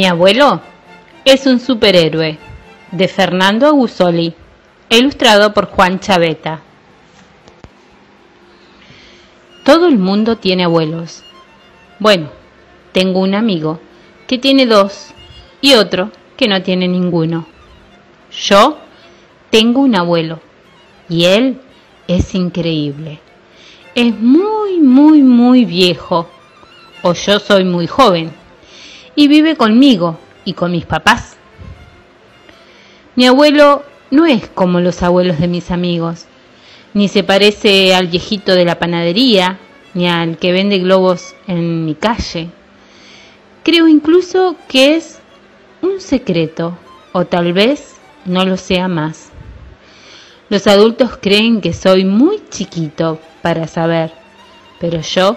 Mi abuelo es un superhéroe de Fernando Agusoli, ilustrado por Juan Chaveta. Todo el mundo tiene abuelos. Bueno, tengo un amigo que tiene dos y otro que no tiene ninguno. Yo tengo un abuelo y él es increíble. Es muy, muy, muy viejo o yo soy muy joven y vive conmigo y con mis papás. Mi abuelo no es como los abuelos de mis amigos, ni se parece al viejito de la panadería, ni al que vende globos en mi calle. Creo incluso que es un secreto, o tal vez no lo sea más. Los adultos creen que soy muy chiquito para saber, pero yo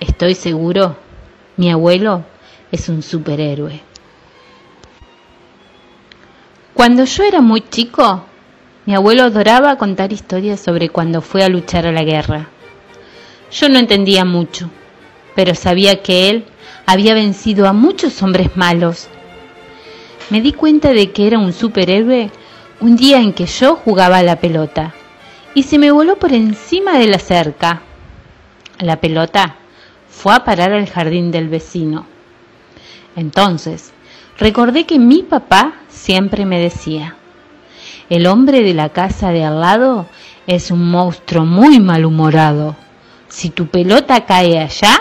estoy seguro, mi abuelo es un superhéroe. Cuando yo era muy chico, mi abuelo adoraba contar historias sobre cuando fue a luchar a la guerra. Yo no entendía mucho, pero sabía que él había vencido a muchos hombres malos. Me di cuenta de que era un superhéroe un día en que yo jugaba a la pelota y se me voló por encima de la cerca. La pelota fue a parar al jardín del vecino. Entonces, recordé que mi papá siempre me decía, el hombre de la casa de al lado es un monstruo muy malhumorado. Si tu pelota cae allá,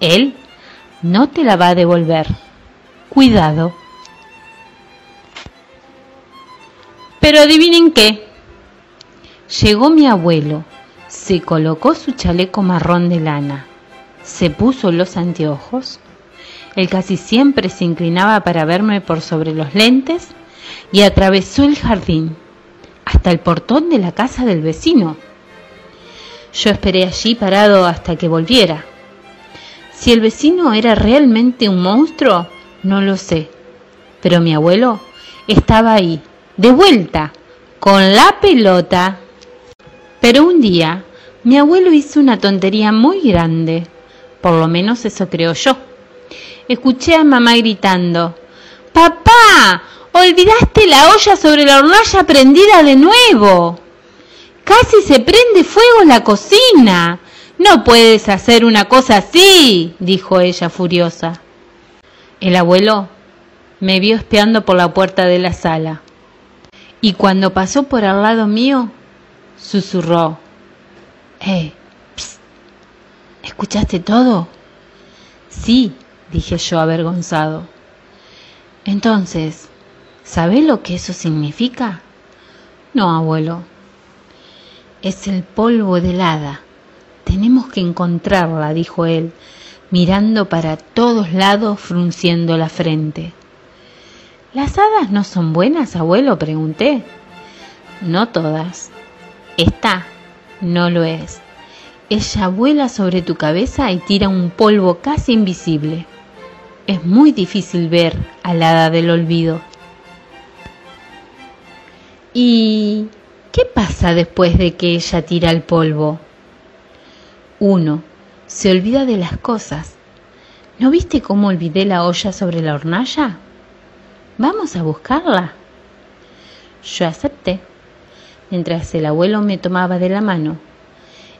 él no te la va a devolver. Cuidado. Pero adivinen qué. Llegó mi abuelo, se colocó su chaleco marrón de lana, se puso los anteojos él casi siempre se inclinaba para verme por sobre los lentes y atravesó el jardín hasta el portón de la casa del vecino. Yo esperé allí parado hasta que volviera. Si el vecino era realmente un monstruo, no lo sé, pero mi abuelo estaba ahí, de vuelta, con la pelota. Pero un día, mi abuelo hizo una tontería muy grande, por lo menos eso creo yo escuché a mamá gritando, ¡Papá! Olvidaste la olla sobre la hornalla prendida de nuevo. Casi se prende fuego la cocina. No puedes hacer una cosa así, dijo ella furiosa. El abuelo me vio espiando por la puerta de la sala y cuando pasó por al lado mío, susurró, ¡Eh! ¿Escuchaste todo? Sí, dije yo avergonzado. Entonces, ¿sabe lo que eso significa? No, abuelo. Es el polvo de hada. Tenemos que encontrarla, dijo él, mirando para todos lados, frunciendo la frente. ¿Las hadas no son buenas, abuelo? pregunté. No todas. Esta no lo es. Ella vuela sobre tu cabeza y tira un polvo casi invisible es muy difícil ver al hada del olvido. ¿Y qué pasa después de que ella tira el polvo? Uno se olvida de las cosas. ¿No viste cómo olvidé la olla sobre la hornalla? Vamos a buscarla. Yo acepté, mientras el abuelo me tomaba de la mano.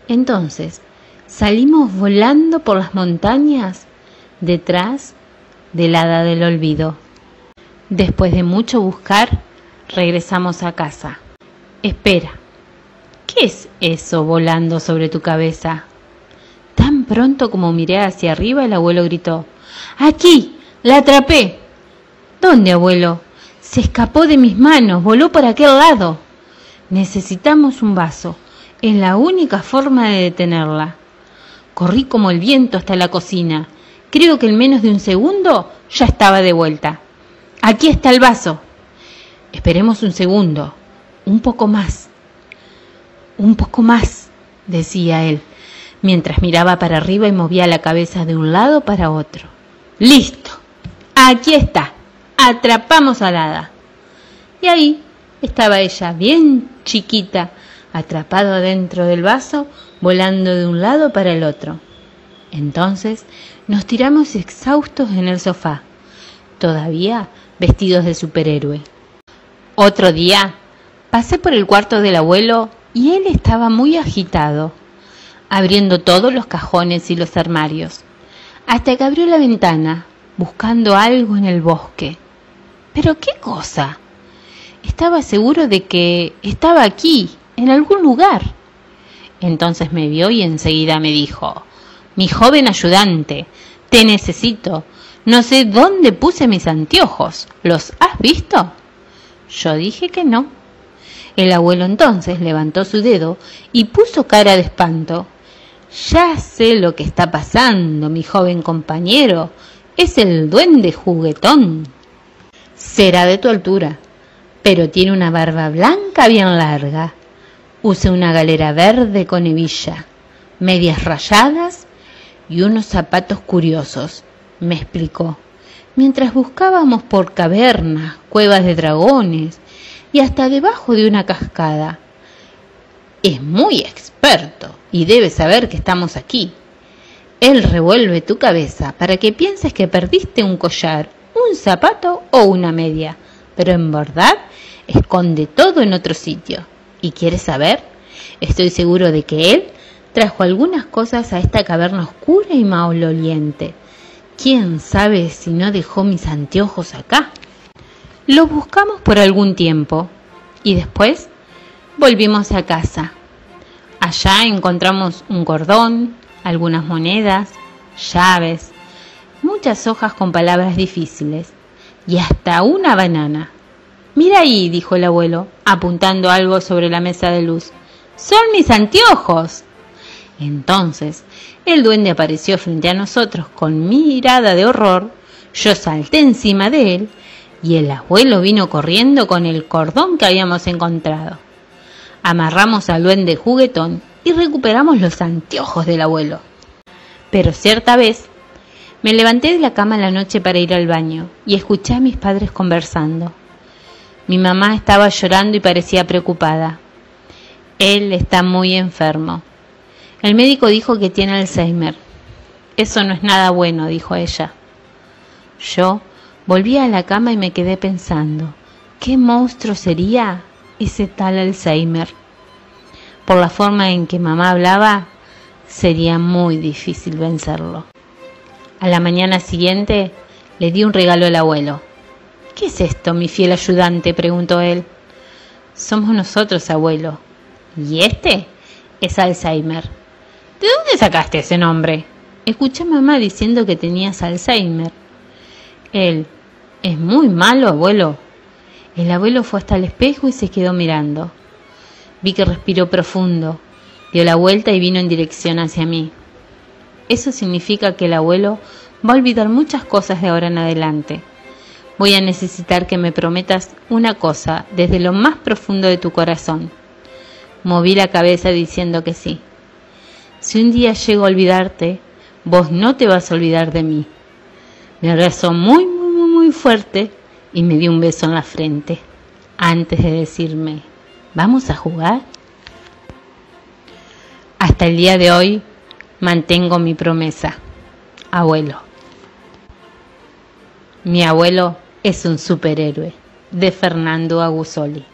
Entonces salimos volando por las montañas detrás del hada del olvido. Después de mucho buscar, regresamos a casa. Espera, ¿qué es eso volando sobre tu cabeza? Tan pronto como miré hacia arriba, el abuelo gritó, ¡Aquí! ¡La atrapé! ¿Dónde, abuelo? Se escapó de mis manos, voló por aquel lado. Necesitamos un vaso. Es la única forma de detenerla. Corrí como el viento hasta la cocina Creo que en menos de un segundo ya estaba de vuelta. Aquí está el vaso. Esperemos un segundo. Un poco más. Un poco más, decía él, mientras miraba para arriba y movía la cabeza de un lado para otro. Listo. Aquí está. Atrapamos al hada. Y ahí estaba ella, bien chiquita, atrapada dentro del vaso, volando de un lado para el otro. Entonces nos tiramos exhaustos en el sofá. todavía vestidos de superhéroe. Otro día pasé por el cuarto del abuelo y él estaba muy agitado, abriendo todos los cajones y los armarios, hasta que abrió la ventana, buscando algo en el bosque. ¿Pero qué cosa? Estaba seguro de que estaba aquí, en algún lugar. Entonces me vio y enseguida me dijo, mi joven ayudante, te necesito. No sé dónde puse mis anteojos. ¿Los has visto? Yo dije que no. El abuelo entonces levantó su dedo y puso cara de espanto. Ya sé lo que está pasando, mi joven compañero. Es el duende juguetón. Será de tu altura, pero tiene una barba blanca bien larga. Usa una galera verde con hebilla, medias rayadas y unos zapatos curiosos, me explicó, mientras buscábamos por cavernas, cuevas de dragones y hasta debajo de una cascada. Es muy experto y debe saber que estamos aquí. Él revuelve tu cabeza para que pienses que perdiste un collar, un zapato o una media, pero en verdad esconde todo en otro sitio. ¿Y quieres saber? Estoy seguro de que él trajo algunas cosas a esta caverna oscura y maloliente. ¿Quién sabe si no dejó mis anteojos acá? Los buscamos por algún tiempo y después volvimos a casa. Allá encontramos un cordón, algunas monedas, llaves, muchas hojas con palabras difíciles y hasta una banana. Mira ahí, dijo el abuelo, apuntando algo sobre la mesa de luz. Son mis anteojos. Entonces el duende apareció frente a nosotros con mirada de horror, yo salté encima de él y el abuelo vino corriendo con el cordón que habíamos encontrado. Amarramos al duende juguetón y recuperamos los anteojos del abuelo. Pero cierta vez me levanté de la cama en la noche para ir al baño y escuché a mis padres conversando. Mi mamá estaba llorando y parecía preocupada. Él está muy enfermo. El médico dijo que tiene Alzheimer. Eso no es nada bueno, dijo ella. Yo volví a la cama y me quedé pensando, ¿qué monstruo sería ese tal Alzheimer? Por la forma en que mamá hablaba, sería muy difícil vencerlo. A la mañana siguiente le di un regalo al abuelo. ¿Qué es esto, mi fiel ayudante? preguntó él. Somos nosotros, abuelo. ¿Y este? Es Alzheimer. ¿De dónde sacaste ese nombre? Escuché a mamá diciendo que tenías Alzheimer. Él, es muy malo, abuelo. El abuelo fue hasta el espejo y se quedó mirando. Vi que respiró profundo, dio la vuelta y vino en dirección hacia mí. Eso significa que el abuelo va a olvidar muchas cosas de ahora en adelante. Voy a necesitar que me prometas una cosa desde lo más profundo de tu corazón. Moví la cabeza diciendo que sí. Si un día llego a olvidarte, vos no te vas a olvidar de mí. Me abrazó muy, muy, muy fuerte y me dio un beso en la frente antes de decirme, ¿vamos a jugar? Hasta el día de hoy mantengo mi promesa, abuelo. Mi abuelo es un superhéroe, de Fernando Agusoli.